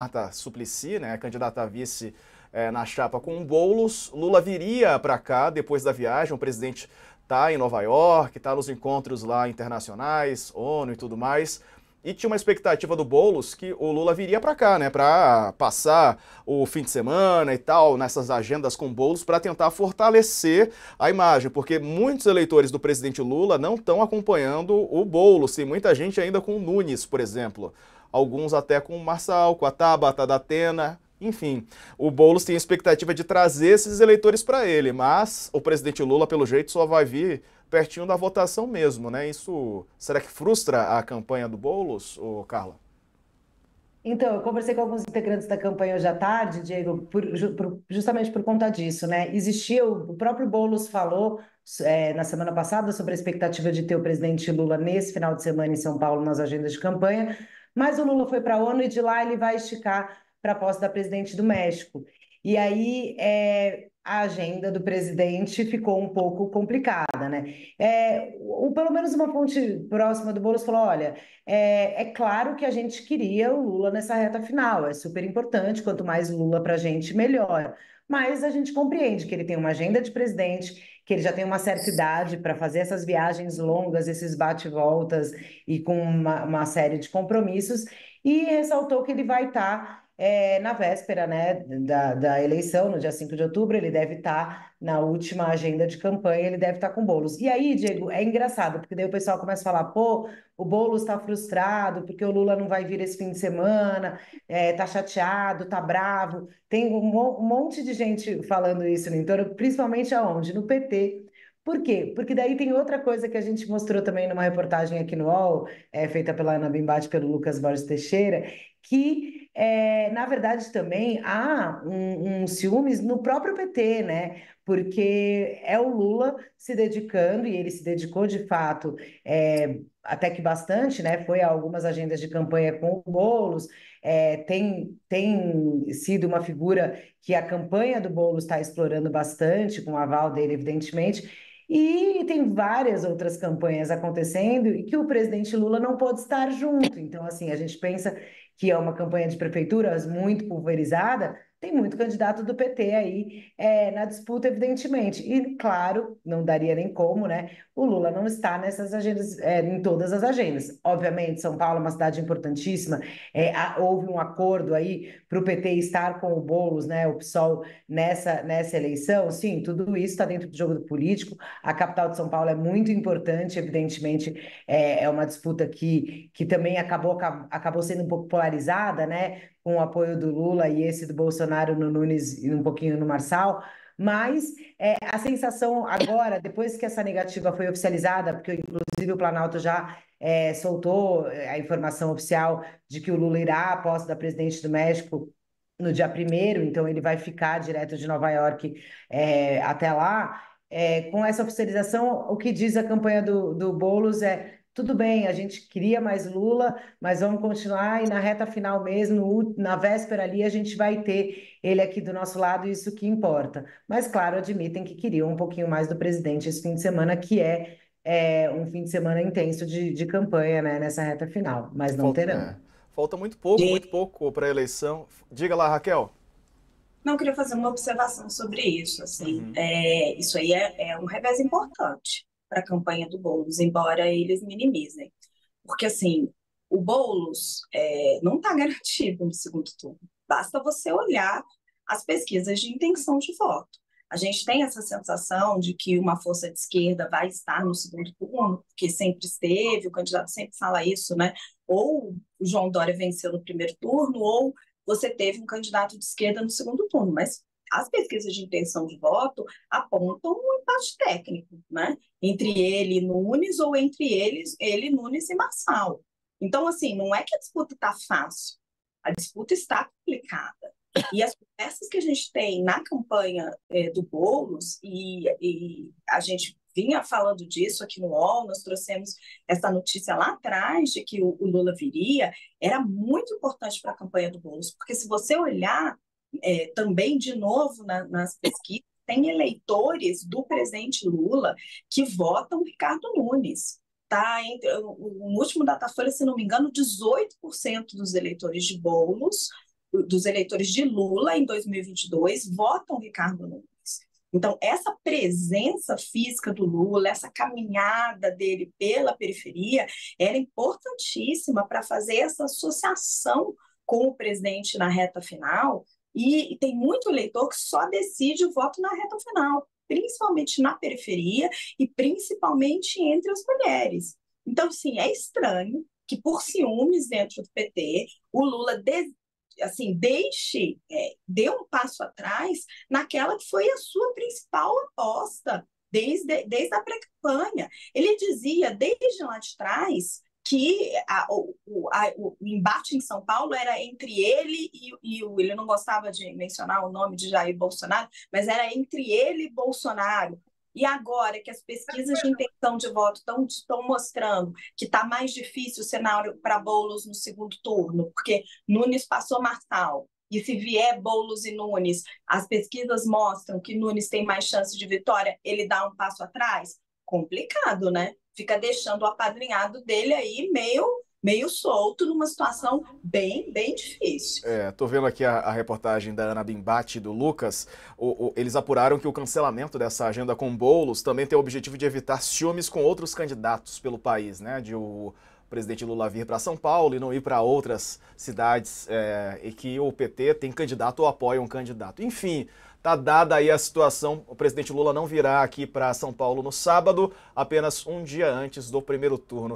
Marta Suplicy, né, candidata a vice é, na chapa com Boulos. Lula viria para cá depois da viagem, o presidente está em Nova York, está nos encontros lá internacionais, ONU e tudo mais. E tinha uma expectativa do Boulos que o Lula viria para cá, né, para passar o fim de semana e tal, nessas agendas com Boulos, para tentar fortalecer a imagem, porque muitos eleitores do presidente Lula não estão acompanhando o Boulos, tem muita gente ainda com o Nunes, por exemplo. Alguns até com o Marçal, com a Tabata da Atena, enfim, o Boulos tem a expectativa de trazer esses eleitores para ele, mas o presidente Lula, pelo jeito, só vai vir pertinho da votação mesmo, né? Isso será que frustra a campanha do Boulos, ou Carla? Então, eu conversei com alguns integrantes da campanha hoje à tarde, Diego, por, por, justamente por conta disso, né? Existia, o próprio Boulos falou é, na semana passada sobre a expectativa de ter o presidente Lula nesse final de semana em São Paulo nas agendas de campanha, mas o Lula foi para a ONU e de lá ele vai esticar para a posse da presidente do México. E aí, é, a agenda do presidente ficou um pouco complicada, né? É, ou pelo menos uma fonte próxima do Boulos falou: olha, é, é, claro que a gente queria o Lula nessa reta final, é super importante, quanto mais Lula para a gente, melhor. Mas a gente compreende que ele tem uma agenda de presidente, que ele já tem uma certa idade para fazer essas viagens longas, esses bate-voltas e com uma, uma série de compromissos, e ressaltou que ele vai estar. Tá é, na véspera né, da, da eleição, no dia 5 de outubro, ele deve estar tá na última agenda de campanha, ele deve estar tá com Boulos. E aí, Diego, é engraçado, porque daí o pessoal começa a falar, pô, o Boulos está frustrado, porque o Lula não vai vir esse fim de semana, é, tá chateado, tá bravo. Tem um, um monte de gente falando isso no entorno, principalmente aonde? No PT. Por quê? Porque daí tem outra coisa que a gente mostrou também numa reportagem aqui no UOL, é, feita pela Ana Bimbate pelo Lucas Borges Teixeira, que, é, na verdade, também há um, um, ciúmes no próprio PT, né? Porque é o Lula se dedicando, e ele se dedicou de fato é, até que bastante, né? Foi a algumas agendas de campanha com o Boulos, é, tem, tem sido uma figura que a campanha do Boulos está explorando bastante, com o aval dele, evidentemente. E tem várias outras campanhas acontecendo e que o presidente Lula não pode estar junto. Então, assim, a gente pensa que é uma campanha de prefeituras muito pulverizada, tem muito candidato do PT aí é, na disputa, evidentemente. E, claro, não daria nem como, né? O Lula não está nessas agendas, é, em todas as agendas. Obviamente, São Paulo é uma cidade importantíssima, é, houve um acordo aí para o PT estar com o Boulos, né? O PSOL nessa, nessa eleição. Sim, tudo isso está dentro do jogo político. A capital de São Paulo é muito importante, evidentemente, é, é uma disputa que, que também acabou, acabou sendo um pouco polarizada, né? Com o apoio do Lula e esse do Bolsonaro no Nunes e um pouquinho no Marçal, mas é, a sensação agora, depois que essa negativa foi oficializada, porque inclusive o Planalto já é, soltou é, a informação oficial de que o Lula irá à posse da presidente do México no dia primeiro, então ele vai ficar direto de Nova York é, até lá. É, com essa oficialização, o que diz a campanha do, do Boulos é tudo bem, a gente queria mais Lula, mas vamos continuar e na reta final mesmo, na véspera ali, a gente vai ter ele aqui do nosso lado, isso que importa. Mas, claro, admitem que queriam um pouquinho mais do presidente esse fim de semana, que é, é um fim de semana intenso de, de campanha né, nessa reta final, mas não falta, terão. É. Falta muito pouco, muito pouco para a eleição. Diga lá, Raquel. Não, eu queria fazer uma observação sobre isso. Assim, uhum. é, isso aí é, é um revés importante para a campanha do Boulos, embora eles minimizem. Porque, assim, o Boulos é, não está garantido no segundo turno. Basta você olhar as pesquisas de intenção de voto. A gente tem essa sensação de que uma força de esquerda vai estar no segundo turno, que sempre esteve, o candidato sempre fala isso, né? Ou o João Dória venceu no primeiro turno, ou você teve um candidato de esquerda no segundo turno. Mas as pesquisas de intenção de voto apontam um empate técnico, né? Entre ele e Nunes ou entre eles, ele, Nunes e Marçal. Então, assim, não é que a disputa está fácil, a disputa está complicada. E as conversas que a gente tem na campanha é, do Boulos, e, e, a gente vinha falando disso aqui no UOL, nós trouxemos essa notícia lá atrás de que o, o Lula viria, era muito importante para a campanha do Boulos, porque se você olhar é, também, de novo, na, nas pesquisas, tem eleitores do presidente Lula que votam Ricardo Nunes. Tá no último Datafolha, se não me engano, 18% dos eleitores de Boulos dos eleitores de Lula em 2022 votam Ricardo Nunes. Então, essa presença física do Lula, essa caminhada dele pela periferia, era importantíssima para fazer essa associação com o presidente na reta final. E, e tem muito eleitor que só decide o voto na reta final, principalmente na periferia e principalmente entre as mulheres. Então, sim, é estranho que por ciúmes dentro do PT, o Lula assim, deixe, é, dê um passo atrás naquela que foi a sua principal aposta desde, desde a pré-campanha. Ele dizia, desde lá de trás, que a, o, a, o, embate em São Paulo era entre ele e, e o. Ele não gostava de mencionar o nome de Jair Bolsonaro, mas era entre ele e Bolsonaro. E agora que as pesquisas de intenção de voto estão mostrando que está mais difícil o cenário para Boulos no segundo turno, porque Nunes passou Marçal, e se vier Boulos e Nunes, as pesquisas mostram que Nunes tem mais chance de vitória, ele dá um passo atrás? Complicado, né? Fica deixando o apadrinhado dele aí meio meio solto numa situação bem, bem difícil. É, tô vendo aqui a, a reportagem da Ana Bimbate e do Lucas. O, o, eles apuraram que o cancelamento dessa agenda com bolos também tem o objetivo de evitar ciúmes com outros candidatos pelo país, né? De o presidente Lula vir para São Paulo e não ir para outras cidades é, e que o PT tem candidato ou apoia um candidato. Enfim, tá dada aí a situação. O presidente Lula não virá aqui para São Paulo no sábado, apenas um dia antes do primeiro turno.